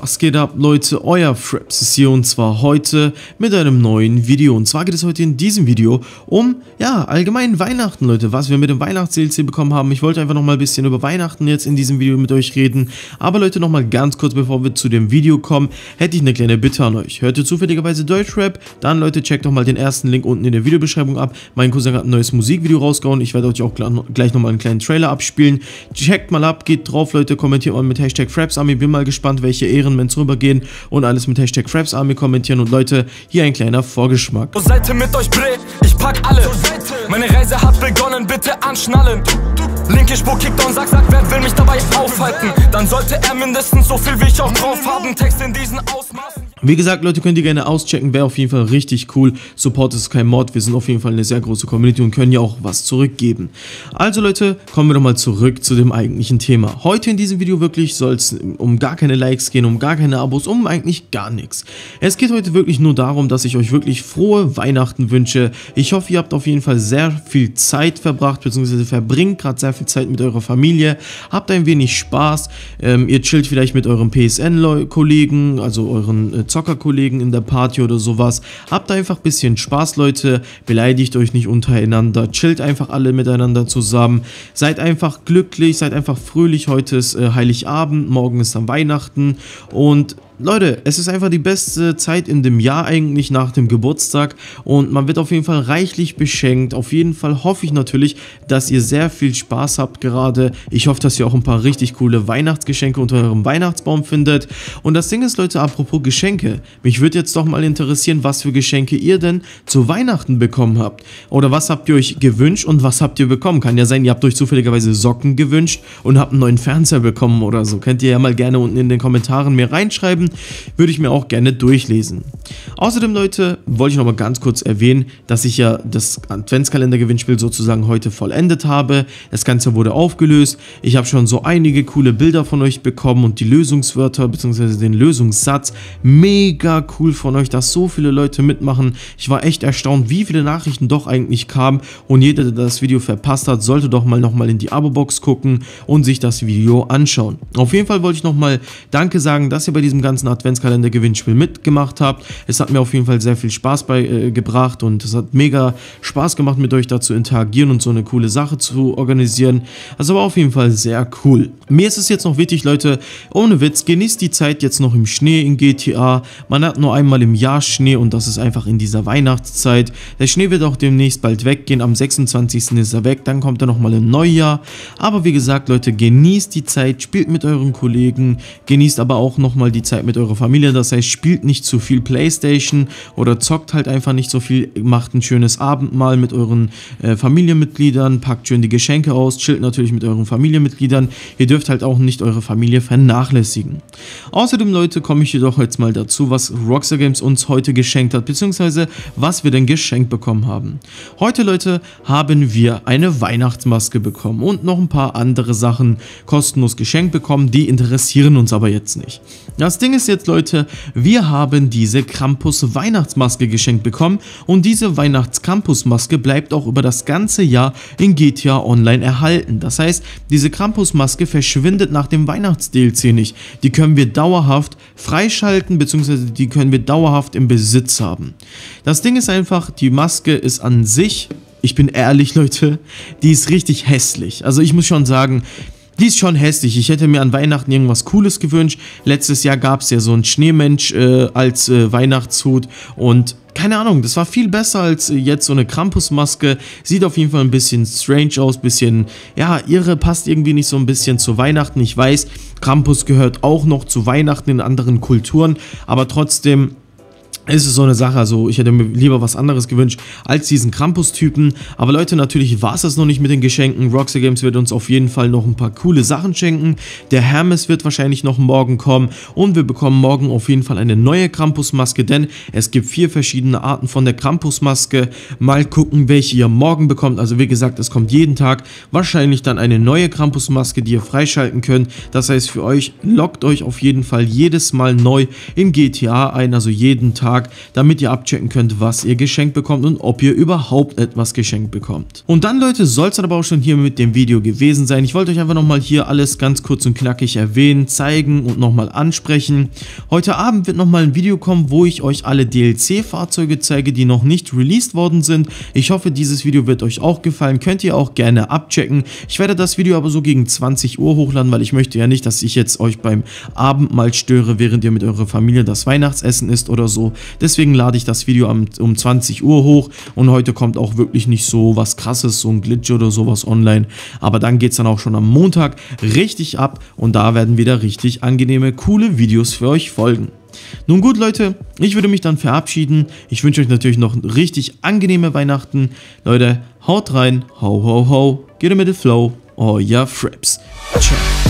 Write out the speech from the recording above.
Was geht ab Leute, euer Fraps ist hier und zwar heute mit einem neuen Video und zwar geht es heute in diesem Video um, ja, allgemein Weihnachten Leute, was wir mit dem Weihnachts-DLC bekommen haben. Ich wollte einfach nochmal ein bisschen über Weihnachten jetzt in diesem Video mit euch reden, aber Leute, nochmal ganz kurz bevor wir zu dem Video kommen, hätte ich eine kleine Bitte an euch. Hört ihr zufälligerweise Deutschrap? Dann Leute, checkt doch mal den ersten Link unten in der Videobeschreibung ab. Mein Cousin hat ein neues Musikvideo rausgehauen, ich werde euch auch gleich nochmal einen kleinen Trailer abspielen. Checkt mal ab, geht drauf Leute, kommentiert mal mit Hashtag FrapsArmy, bin mal gespannt, welche Ehrenmens rübergehen und alles mit Hashtag FrapsArmy kommentieren. Und Leute, hier ein kleiner Vorgeschmack. Zur Seite mit euch Bre, ich pack alle. Meine Reise hat begonnen, bitte anschnallen. Linke Spur kickt und sagt, sagt, wer will mich dabei aufhalten? Dann sollte er mindestens so viel wie ich auch drauf haben. Text in diesen Ausmaßen. Wie gesagt, Leute, könnt ihr gerne auschecken, wäre auf jeden Fall richtig cool. Support ist kein Mod, wir sind auf jeden Fall eine sehr große Community und können ja auch was zurückgeben. Also Leute, kommen wir doch mal zurück zu dem eigentlichen Thema. Heute in diesem Video wirklich soll es um gar keine Likes gehen, um gar keine Abos, um eigentlich gar nichts. Es geht heute wirklich nur darum, dass ich euch wirklich frohe Weihnachten wünsche. Ich hoffe, ihr habt auf jeden Fall sehr viel Zeit verbracht, beziehungsweise verbringt gerade sehr viel Zeit mit eurer Familie, habt ein wenig Spaß, ähm, ihr chillt vielleicht mit euren PSN-Kollegen, also euren äh, Zockerkollegen in der Party oder sowas. Habt einfach ein bisschen Spaß, Leute. Beleidigt euch nicht untereinander. Chillt einfach alle miteinander zusammen. Seid einfach glücklich, seid einfach fröhlich. Heute ist äh, Heiligabend, morgen ist dann Weihnachten und Leute, es ist einfach die beste Zeit in dem Jahr eigentlich nach dem Geburtstag und man wird auf jeden Fall reichlich beschenkt. Auf jeden Fall hoffe ich natürlich, dass ihr sehr viel Spaß habt gerade. Ich hoffe, dass ihr auch ein paar richtig coole Weihnachtsgeschenke unter eurem Weihnachtsbaum findet. Und das Ding ist, Leute, apropos Geschenke. Mich würde jetzt doch mal interessieren, was für Geschenke ihr denn zu Weihnachten bekommen habt. Oder was habt ihr euch gewünscht und was habt ihr bekommen? Kann ja sein, ihr habt euch zufälligerweise Socken gewünscht und habt einen neuen Fernseher bekommen oder so. Könnt ihr ja mal gerne unten in den Kommentaren mir reinschreiben würde ich mir auch gerne durchlesen. Außerdem, Leute, wollte ich noch mal ganz kurz erwähnen, dass ich ja das Adventskalender-Gewinnspiel sozusagen heute vollendet habe. Das Ganze wurde aufgelöst. Ich habe schon so einige coole Bilder von euch bekommen und die Lösungswörter bzw. den Lösungssatz. Mega cool von euch, dass so viele Leute mitmachen. Ich war echt erstaunt, wie viele Nachrichten doch eigentlich kamen und jeder, der das Video verpasst hat, sollte doch mal nochmal in die Abo-Box gucken und sich das Video anschauen. Auf jeden Fall wollte ich nochmal Danke sagen, dass ihr bei diesem ganzen ganzen Adventskalender-Gewinnspiel mitgemacht habt. Es hat mir auf jeden Fall sehr viel Spaß bei, äh, gebracht und es hat mega Spaß gemacht, mit euch da zu interagieren und so eine coole Sache zu organisieren. Also war auf jeden Fall sehr cool. Mir ist es jetzt noch wichtig, Leute, ohne Witz, genießt die Zeit jetzt noch im Schnee in GTA. Man hat nur einmal im Jahr Schnee und das ist einfach in dieser Weihnachtszeit. Der Schnee wird auch demnächst bald weggehen. Am 26. ist er weg, dann kommt er nochmal im Neujahr. Aber wie gesagt, Leute, genießt die Zeit, spielt mit euren Kollegen, genießt aber auch nochmal die Zeit mit eurer Familie. Das heißt, spielt nicht zu viel Playstation oder zockt halt einfach nicht so viel. Macht ein schönes Abendmahl mit euren äh, Familienmitgliedern, packt schön die Geschenke aus, chillt natürlich mit euren Familienmitgliedern. Ihr dürft halt auch nicht eure Familie vernachlässigen. Außerdem, Leute, komme ich jedoch jetzt mal dazu, was Rockstar Games uns heute geschenkt hat, beziehungsweise was wir denn geschenkt bekommen haben. Heute, Leute, haben wir eine Weihnachtsmaske bekommen und noch ein paar andere Sachen kostenlos geschenkt bekommen, die interessieren uns aber jetzt nicht. Das Ding ist jetzt, Leute, wir haben diese Krampus Weihnachtsmaske geschenkt bekommen und diese Weihnachts-Krampus-Maske bleibt auch über das ganze Jahr in GTA Online erhalten. Das heißt, diese Krampus-Maske verschwindet nach dem Weihnachts-DLC nicht. Die können wir dauerhaft freischalten, beziehungsweise die können wir dauerhaft im Besitz haben. Das Ding ist einfach, die Maske ist an sich ich bin ehrlich, Leute, die ist richtig hässlich. Also ich muss schon sagen, die ist schon hässlich. Ich hätte mir an Weihnachten irgendwas Cooles gewünscht. Letztes Jahr gab es ja so einen Schneemensch äh, als äh, Weihnachtshut und keine Ahnung, das war viel besser als jetzt so eine Krampusmaske. Sieht auf jeden Fall ein bisschen strange aus, bisschen, ja, ihre passt irgendwie nicht so ein bisschen zu Weihnachten. Ich weiß, Krampus gehört auch noch zu Weihnachten in anderen Kulturen, aber trotzdem es ist so eine Sache, also ich hätte mir lieber was anderes gewünscht als diesen Krampus-Typen. Aber Leute, natürlich war es das noch nicht mit den Geschenken. Rockstar Games wird uns auf jeden Fall noch ein paar coole Sachen schenken. Der Hermes wird wahrscheinlich noch morgen kommen. Und wir bekommen morgen auf jeden Fall eine neue Krampus-Maske, denn es gibt vier verschiedene Arten von der Krampus-Maske. Mal gucken, welche ihr morgen bekommt. Also wie gesagt, es kommt jeden Tag wahrscheinlich dann eine neue Krampus-Maske, die ihr freischalten könnt. Das heißt für euch, lockt euch auf jeden Fall jedes Mal neu in GTA ein, also jeden Tag Tag, damit ihr abchecken könnt, was ihr geschenkt bekommt und ob ihr überhaupt etwas geschenkt bekommt. Und dann Leute, soll es aber auch schon hier mit dem Video gewesen sein. Ich wollte euch einfach nochmal hier alles ganz kurz und knackig erwähnen, zeigen und nochmal ansprechen. Heute Abend wird nochmal ein Video kommen, wo ich euch alle DLC-Fahrzeuge zeige, die noch nicht released worden sind. Ich hoffe, dieses Video wird euch auch gefallen. Könnt ihr auch gerne abchecken. Ich werde das Video aber so gegen 20 Uhr hochladen, weil ich möchte ja nicht, dass ich jetzt euch beim Abendmahl störe, während ihr mit eurer Familie das Weihnachtsessen isst oder so. Deswegen lade ich das Video um 20 Uhr hoch und heute kommt auch wirklich nicht so was krasses, so ein Glitch oder sowas online. Aber dann geht es dann auch schon am Montag richtig ab und da werden wieder richtig angenehme, coole Videos für euch folgen. Nun gut Leute, ich würde mich dann verabschieden. Ich wünsche euch natürlich noch richtig angenehme Weihnachten. Leute, haut rein, ho ho ho, get a mit the flow, euer Fraps. Ciao.